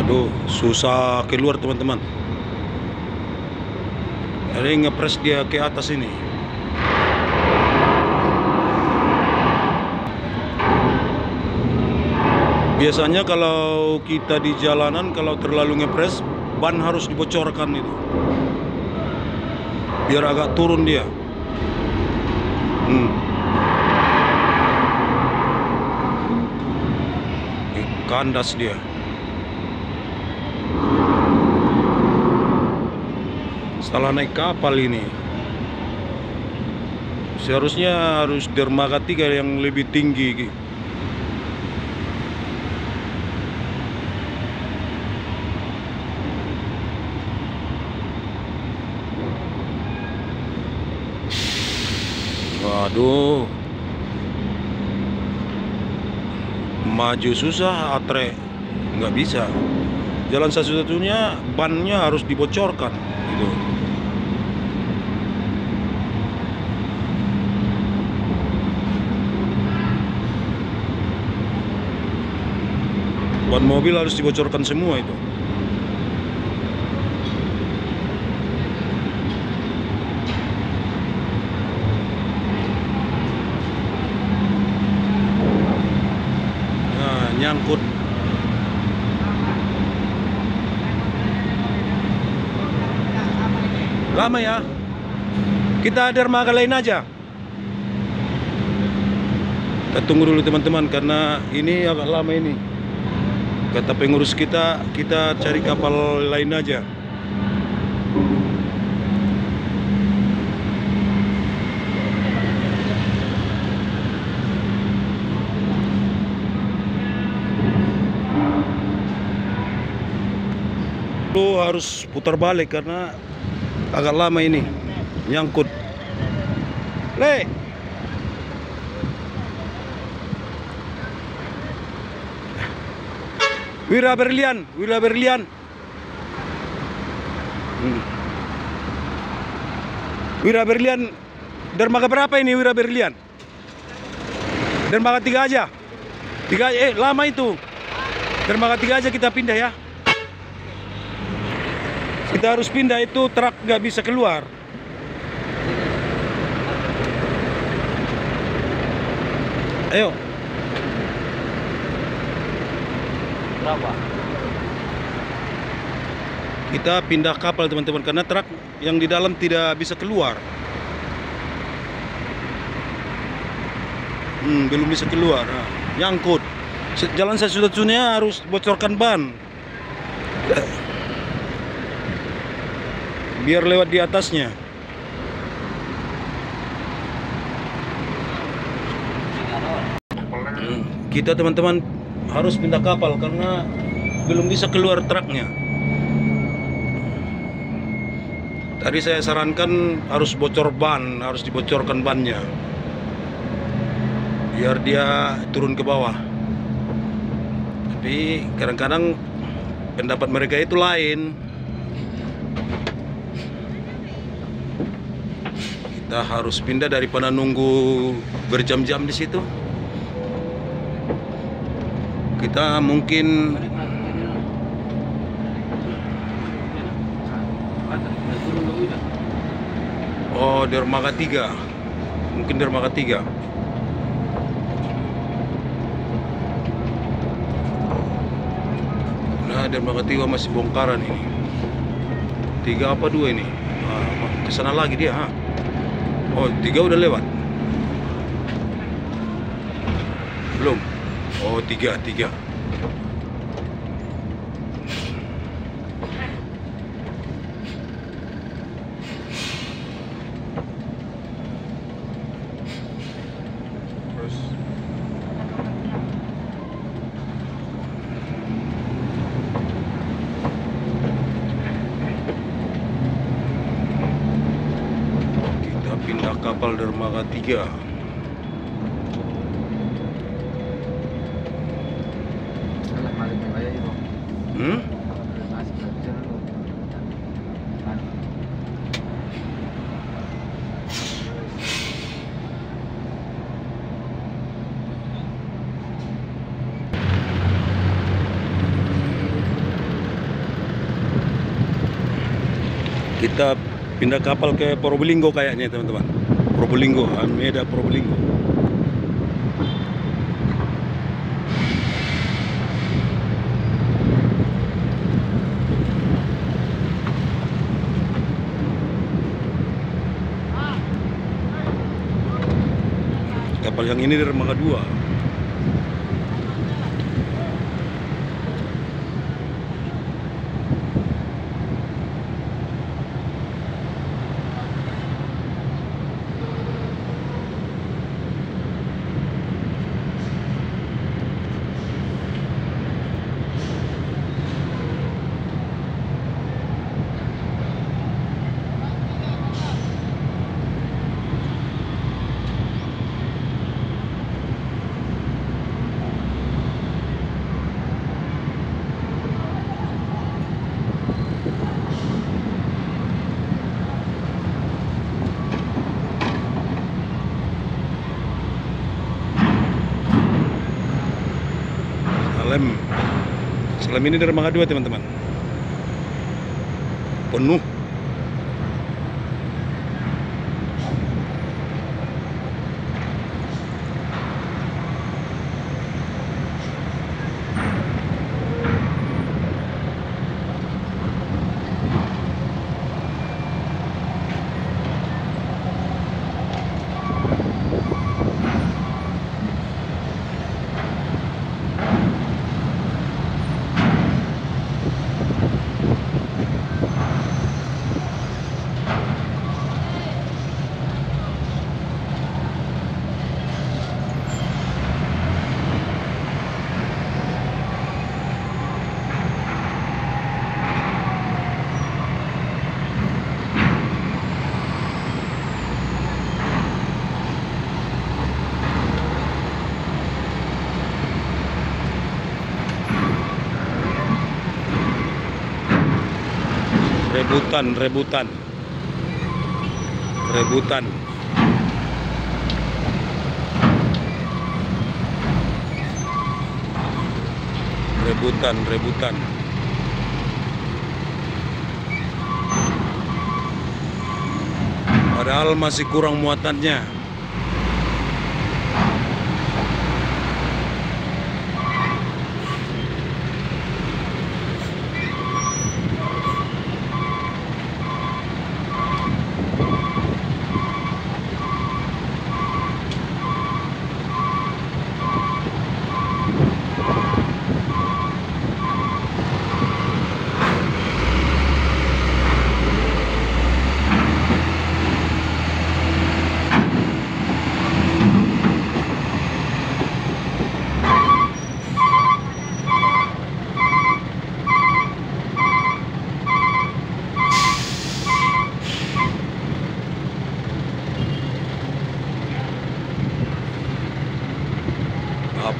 Waduh, susah keluar teman-teman. Yang ngepres dia ke atas ini. Biasanya kalau kita di jalanan kalau terlalu ngepres ban harus dibocorkan itu. Biar agak turun dia. Hmm. Kandas dia. Salah naik kapal ini. Seharusnya harus dermaga tiga yang lebih tinggi. Waduh. Maju susah, atre nggak bisa. Jalan satu-satunya bannya harus dibocorkan gitu. Ban mobil harus dibocorkan semua itu. Nah, nyangkut. Lama ya? Kita dermaga lain aja. Kita tunggu dulu teman-teman karena ini agak lama ini. Kata pengurus kita, kita cari kapal lain aja. Lu harus putar balik karena agak lama ini nyangkut. Le. Wira Berlian, Wira Berlian. Hmm. Wira Berlian dermaga berapa ini Wira Berlian? Dermaga tiga aja. Tiga eh lama itu. Dermaga tiga aja kita pindah ya. Kita harus pindah itu truk nggak bisa keluar. Ayo. Berapa? Kita pindah kapal teman-teman karena truk yang di dalam tidak bisa keluar. Hmm, belum bisa keluar. Nah, nyangkut. Jalan satu-satunya harus bocorkan ban. Biar lewat di atasnya. Kita teman-teman harus pindah kapal karena belum bisa keluar truknya. Tadi saya sarankan harus bocor ban, harus dibocorkan bannya. Biar dia turun ke bawah. Tapi kadang-kadang pendapat mereka itu lain. Kita harus pindah daripada nunggu berjam-jam di situ. Kita mungkin Oh, dermaga 3. Mungkin dermaga 3. Nah, dermaga 3 masih bongkaran ini. Tiga apa dua ini? Ah, ke sana lagi dia, ha. Oh, tiga udah lewat. Belum. Oh, tiga, tiga. kapal dermaga 3 hmm? kita pindah kapal ke Probolinggo kayaknya teman-teman. Probolinggo, Almeida Probolinggo. Kapal yang ini dermaga dua. Salem ini dermaga dua teman-teman. Penuh. Rebutan, rebutan. Rebutan. Rebutan, rebutan. Padahal masih kurang muatannya.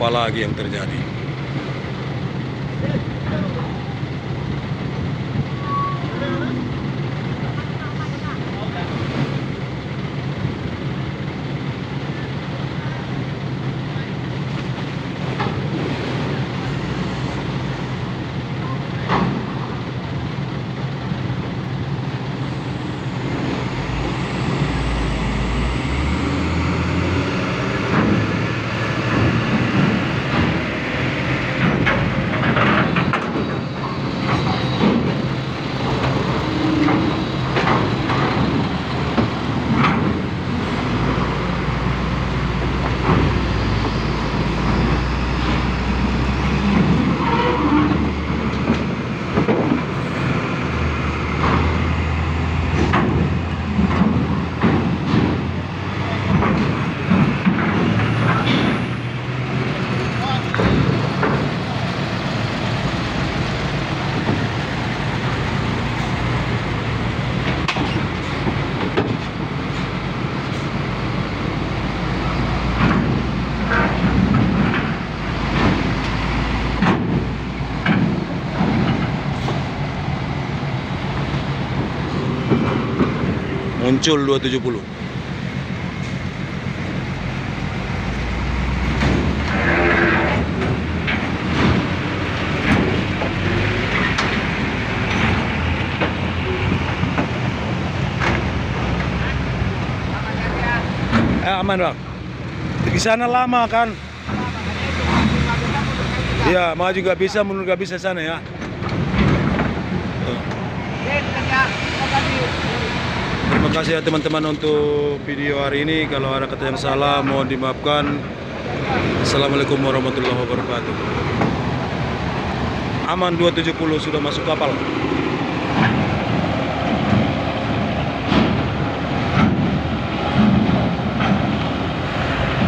Apa lagi yang terjadi? muncul 270 eh, aman bang? Di sana lama kan? Ya maju juga bisa menurut gak bisa sana ya? Terima kasih ya teman-teman untuk video hari ini. Kalau ada kata yang salah, mohon dimaafkan. Assalamualaikum warahmatullahi wabarakatuh. Aman 270 sudah masuk kapal.